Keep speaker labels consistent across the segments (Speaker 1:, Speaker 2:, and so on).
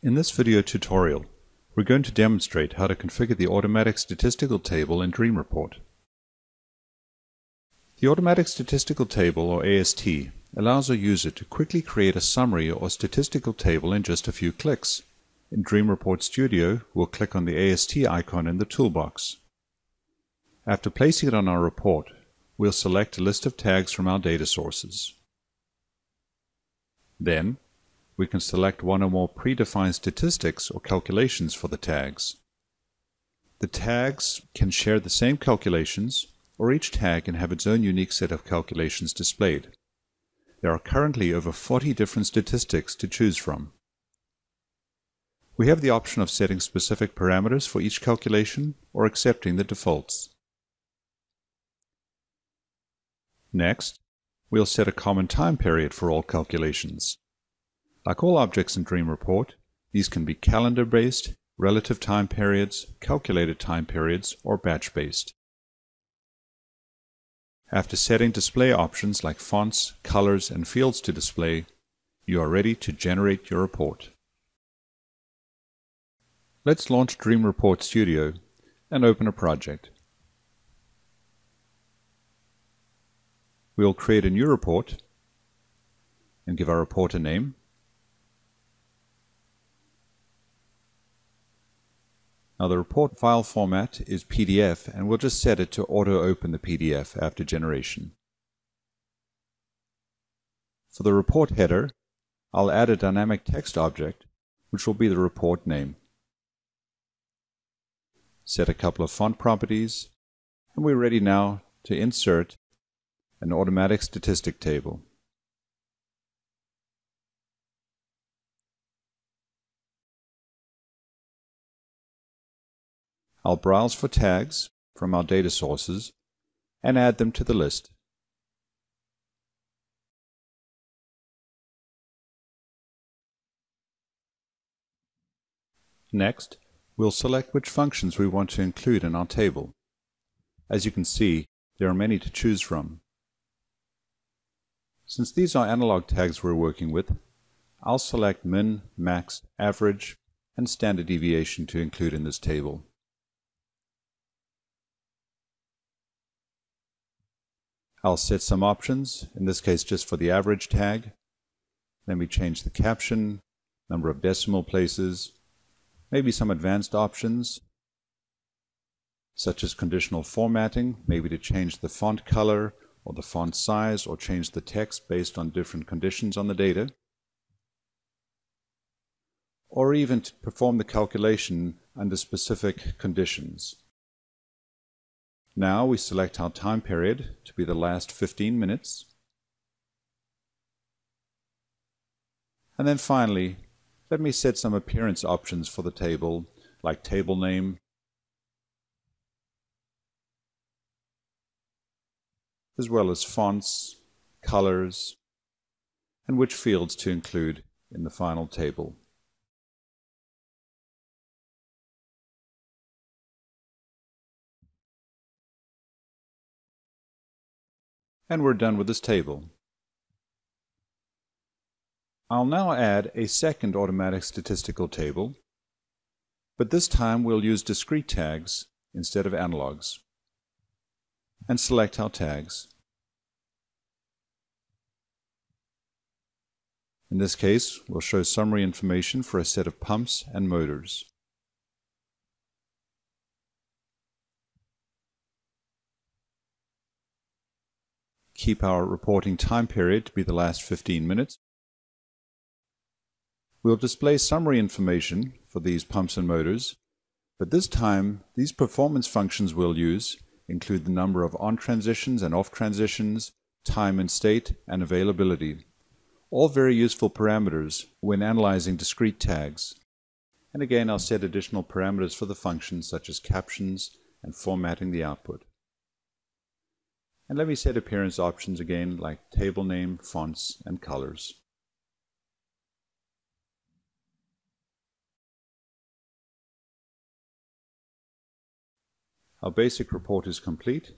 Speaker 1: In this video tutorial, we're going to demonstrate how to configure the automatic statistical table in Dream Report. The automatic statistical table, or AST, allows a user to quickly create a summary or statistical table in just a few clicks. In Dream Report Studio, we'll click on the AST icon in the toolbox. After placing it on our report, we'll select a list of tags from our data sources. Then, we can select one or more predefined statistics or calculations for the tags. The tags can share the same calculations, or each tag can have its own unique set of calculations displayed. There are currently over 40 different statistics to choose from. We have the option of setting specific parameters for each calculation or accepting the defaults. Next, we'll set a common time period for all calculations. Like all objects in Dream Report, these can be calendar-based, relative time periods, calculated time periods, or batch-based. After setting display options like fonts, colors, and fields to display, you are ready to generate your report. Let's launch Dream Report Studio and open a project. We will create a new report and give our report a name. Now the report file format is PDF and we'll just set it to auto open the PDF after generation. For the report header, I'll add a dynamic text object which will be the report name. Set a couple of font properties and we're ready now to insert an automatic statistic table. I'll browse for tags from our data sources and add them to the list. Next, we'll select which functions we want to include in our table. As you can see, there are many to choose from. Since these are analog tags we're working with, I'll select min, max, average, and standard deviation to include in this table. I'll set some options, in this case just for the average tag. Then we change the caption, number of decimal places, maybe some advanced options, such as conditional formatting, maybe to change the font color or the font size or change the text based on different conditions on the data, or even to perform the calculation under specific conditions. Now we select our time period to be the last 15 minutes. And then finally, let me set some appearance options for the table, like table name, as well as fonts, colors, and which fields to include in the final table. And we're done with this table. I'll now add a second automatic statistical table, but this time we'll use discrete tags instead of analogs and select our tags. In this case, we'll show summary information for a set of pumps and motors. Keep our reporting time period to be the last 15 minutes. We'll display summary information for these pumps and motors, but this time these performance functions we'll use include the number of on transitions and off transitions, time and state, and availability. All very useful parameters when analyzing discrete tags. And again, I'll set additional parameters for the functions such as captions and formatting the output. And let me set appearance options again like table name, fonts, and colors. Our basic report is complete,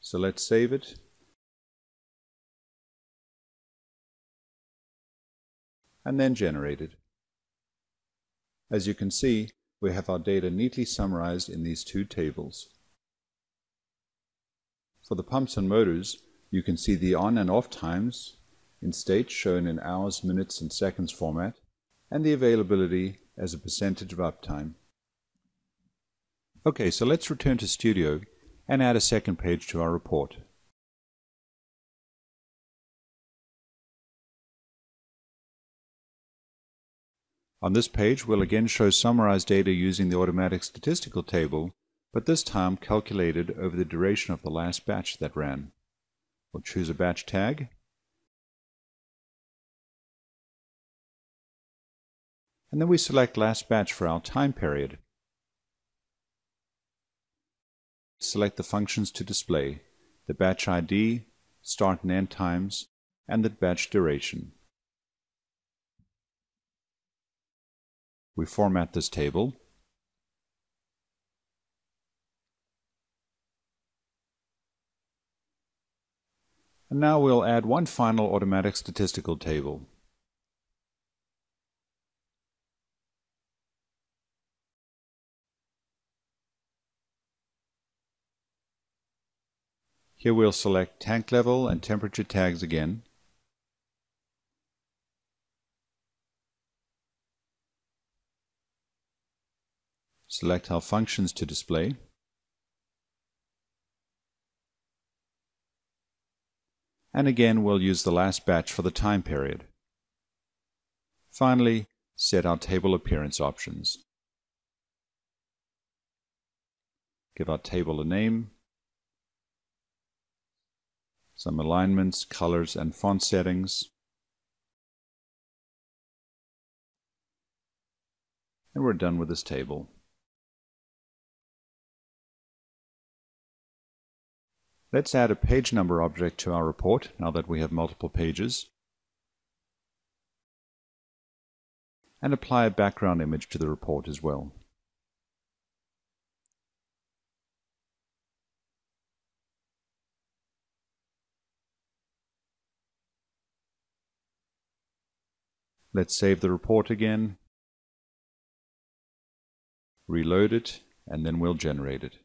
Speaker 1: so let's save it. And then generate it. As you can see, we have our data neatly summarized in these two tables. For the pumps and motors, you can see the on and off times in state shown in hours, minutes, and seconds format, and the availability as a percentage of uptime. Okay, so let's return to Studio and add a second page to our report. On this page, we'll again show summarized data using the automatic statistical table, but this time calculated over the duration of the last batch that ran. We'll choose a batch tag, and then we select last batch for our time period. Select the functions to display, the batch ID, start and end times, and the batch duration. We format this table. Now we'll add one final automatic statistical table. Here we'll select tank level and temperature tags again. Select how functions to display. And again, we'll use the last batch for the time period. Finally, set our table appearance options. Give our table a name, some alignments, colors, and font settings. And we're done with this table. Let's add a page number object to our report now that we have multiple pages. And apply a background image to the report as well. Let's save the report again, reload it, and then we'll generate it.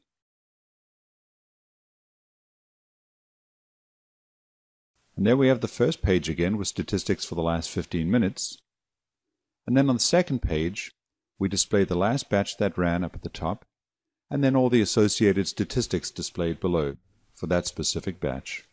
Speaker 1: And there we have the first page again with statistics for the last 15 minutes. And then on the second page, we display the last batch that ran up at the top, and then all the associated statistics displayed below for that specific batch.